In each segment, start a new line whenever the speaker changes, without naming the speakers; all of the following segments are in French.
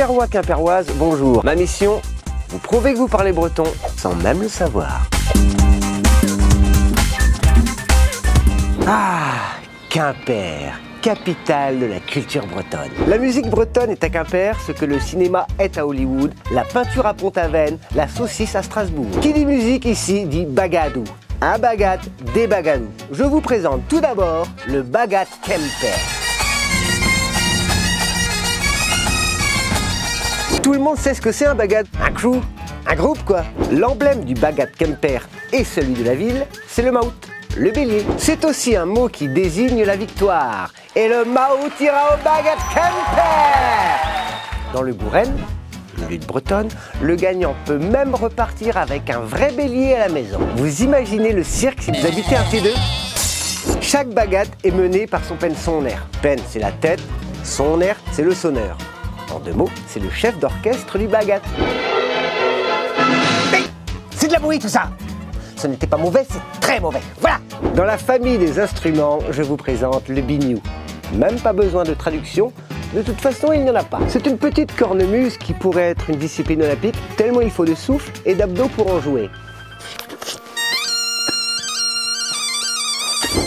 Quimpérois, Quimpéroises, bonjour. Ma mission, vous prouver que vous parlez breton sans même le savoir. Ah, Quimper, capitale de la culture bretonne. La musique bretonne est à Quimper ce que le cinéma est à Hollywood, la peinture à Pont-Aven, la saucisse à Strasbourg. Qui dit musique ici dit bagadou. Un bagat, des bagadous. Je vous présente tout d'abord le bagat Kemper. Tout le monde sait ce que c'est un bagat, un crew, un groupe quoi. L'emblème du bagat Kemper et celui de la ville, c'est le maout, le bélier. C'est aussi un mot qui désigne la victoire. Et le maout ira au bagat Kemper Dans le Gouren, une lutte bretonne, le gagnant peut même repartir avec un vrai bélier à la maison. Vous imaginez le cirque si vous habitez un T2 Chaque bagat est menée par son pen son air. Pen, c'est la tête, son air, c'est le sonneur. En deux mots, c'est le chef d'orchestre du bagat. Mais c'est de la bruit tout ça Ce n'était pas mauvais, c'est très mauvais. Voilà Dans la famille des instruments, je vous présente le biniou. Même pas besoin de traduction, de toute façon, il n'y en a pas. C'est une petite cornemuse qui pourrait être une discipline olympique, tellement il faut de souffle et d'abdos pour en jouer.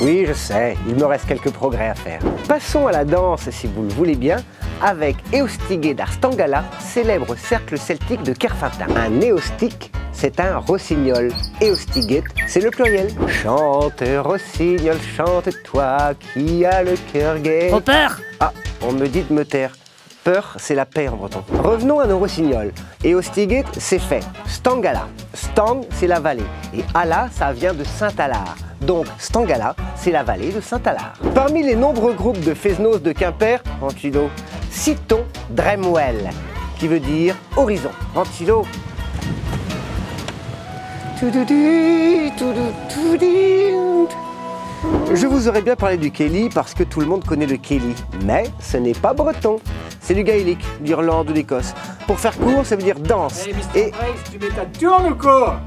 Oui, je sais, il me reste quelques progrès à faire. Passons à la danse, si vous le voulez bien, avec Eostigé d'Arstangala, célèbre cercle celtique de Kerfintin. Un éostique, c'est un rossignol. Eostiguet, c'est le pluriel. Chante, rossignol, chante toi qui as le cœur gai.
Trop peur
Ah, on me dit de me taire. Peur, c'est la paix en breton. Revenons à nos rossignols. Eostiguet, c'est fait. Stangala. Stang, c'est la vallée. Et Ala, ça vient de Saint-Alard. Donc Stangala, c'est la vallée de Saint-Alard. Parmi les nombreux groupes de Fesnos de Quimper, Ventilo, citons Dremwell, qui veut dire horizon. Toudi. Je vous aurais bien parlé du Kelly parce que tout le monde connaît le Kelly, mais ce n'est pas breton. C'est du gaélique, d'Irlande ou d'Écosse. Pour faire court, ça veut dire danse.
Et tu mets ta tourne ou quoi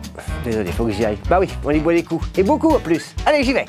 Désolé, faut que j'y aille. Bah oui, on y boit les coups. Et beaucoup en plus. Allez, j'y vais